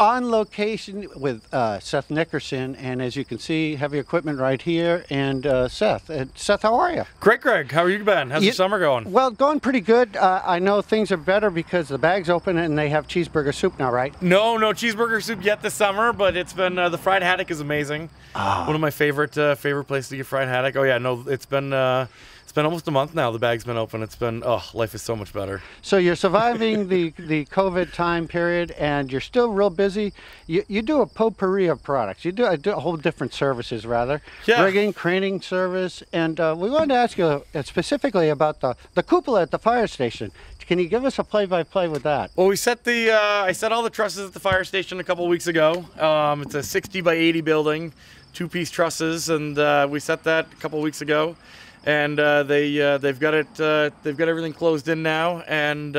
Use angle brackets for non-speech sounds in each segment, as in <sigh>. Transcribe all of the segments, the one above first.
on location with uh, Seth Nickerson, and as you can see, heavy equipment right here. And uh, Seth, uh, Seth, how are you? Great, Greg. How are you been? How's You- your summer going? Well, going pretty good. Uh, I know things are better because the bag's open and they have cheeseburger soup now, right? No, no cheeseburger soup yet this summer, but it's been uh, the fried haddock is amazing. Ah. One of my favorite uh, favorite places to get fried haddock. Oh yeah, no, it's been uh, it's been almost a month now. The bag's been open. It's been oh, life is so much better. So you're surviving the, the COVID time period, and you're still real busy. You, you do a potpourri of products. You do a, do a whole different services, rather. Yeah. Rigging, craning service, and uh, we wanted to ask you uh, specifically about the, the cupola at the fire station. Can you give us a play-by-play with that? Well, we set the uh, I set all the trusses at the fire station a couple weeks ago. Um, it's a 60 by 80 building, two-piece trusses, and uh, we set that a couple weeks ago. And uh, they uh, they've got it uh, they've got everything closed in now, and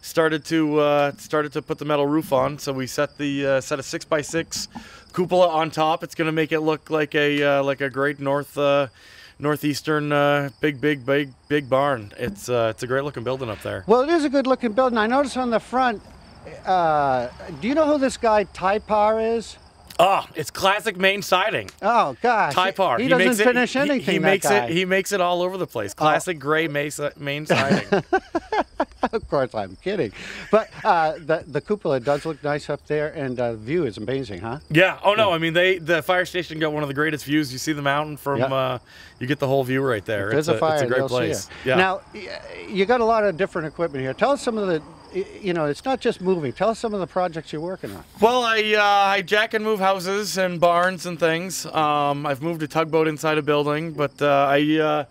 started to started to put the metal roof on. So we set the set a six by six cupola on top. It's gonna make it look like a like a great north. Northeastern, uh, big, big, big, big barn. It's uh, it's a great looking building up there. Well, it is a good-looking building. I noticed on the front. Uh, do you know who this guy Typar is? Oh, it's classic Maine siding. Oh gosh, Typar. He, he doesn't makes finish it, anything. He, that makes guy. Oh. it. He makes it all over the place. Oh. Classic gray Maine <laughs> siding. <laughs> of course, I'm kidding. But uh, the the cupola does look nice up there, and uh, the view is amazing, huh? yeah. Oh no. I mean, they the fire station got one of the greatest views. You see the mountain from. Yeah. Uh, you get the whole view right there. There's it's a fire. It's a great place. Yeah. Now, you got a lot of different equipment here. Tell us some of the. You know, it's not just moving. Tell us some of the projects you're working on. Well, I uh, I jack and move houses and barns and things. Um, I've moved a tugboat inside a building, but uh, I uh,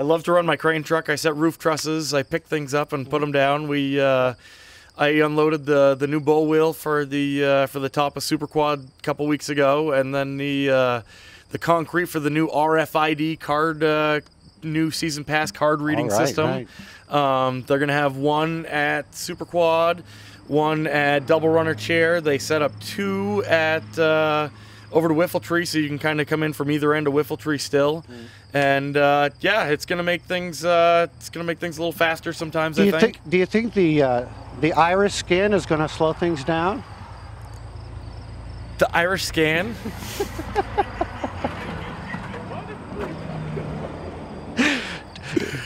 I love to run my crane truck. I set roof trusses. I pick things up and put them down. We uh, I unloaded the the new bull wheel for the uh, for the top of Super Quad a couple weeks ago, and then the uh, the concrete for the new RFID card. Uh, New season pass card reading right, system. Um, they're gonna have one at Super Quad, one at Double Runner Chair. They set up two at uh, over to Whiffletree, so you can kind of come in from either end of Whiffletree still. Mm. And uh, yeah, it's gonna make things uh, it's gonna make things a little faster sometimes. Do I you think. think? Do you think the uh, the iris scan is going to slow things down? The iris scan. <laughs>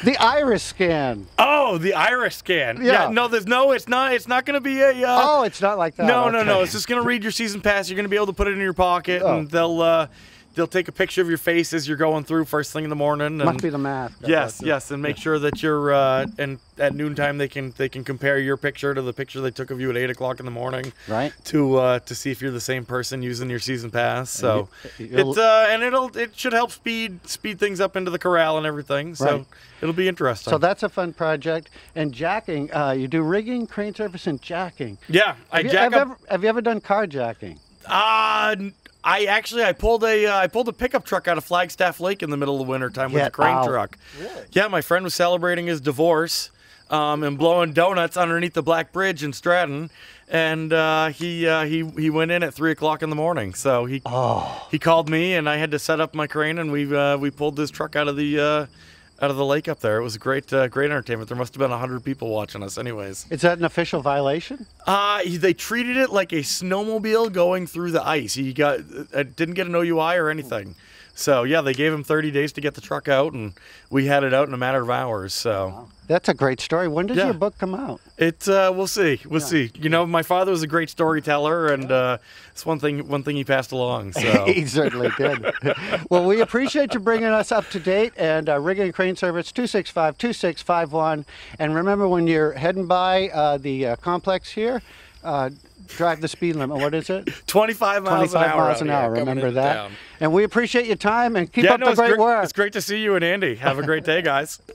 The iris scan. Oh, the iris scan. Yeah. No, there's no. It's not. It's not gonna be a. Uh, Oh, it's not like that. No, no, no. It's just gonna read your season pass. You're gonna be able to put it in your pocket, Oh. and they'll uh, they'll take a picture of your face as you're going through first thing in the morning. And Must be the math. yes, yes, and make sure that you're uh, and at noontime they can they can compare your picture to the picture they took of you at eight o'clock in the morning Right. to uh, to see if you're the same person using your season pass. So it's uh, and it'll it should help speed speed things up into the corral and everything. So Right. it'll be interesting. So that's a fun project. And jacking, uh, you do rigging, crane service, and jacking. yeah, I Have you, jack have, up. ever, have you ever done car jacking? Uh, I actually I pulled a uh, I pulled a pickup truck out of Flagstaff Lake in the middle of the winter time with a crane out. truck. Yeah, my friend was celebrating his divorce, um, and blowing donuts underneath the Black Bridge in Stratton, and uh, he uh, he he went in at three o'clock in the morning. So he Oh. he called me, and I had to set up my crane, and we uh, we pulled this truck out of the. Out of the lake up there, it was great, uh, great entertainment. There must have been a hundred people watching us, anyways. Is that an official violation? Uh, they treated it like a snowmobile going through the ice. He got uh, didn't get an OUI or anything. So yeah, they gave him 30 days to get the truck out, and we had it out in a matter of hours. So That's a great story. When does Yeah. your book come out? it, uh, we'll see, we'll see. You know, my father was a great storyteller, and uh, it's one thing, one thing he passed along. So <laughs> he certainly did. <laughs> well, we appreciate you bringing us up to date and uh, rigging and crane service 265 2651. And remember, when you're heading by uh, the uh, complex here, uh, drive the speed limit. What is it? <laughs> 25 miles 25 an hour. miles an hour. coming Remember that. town. And we appreciate your time and keep Yeah, up no, the great great, work. It's great to see you and Andy. Have a great day, guys. <laughs>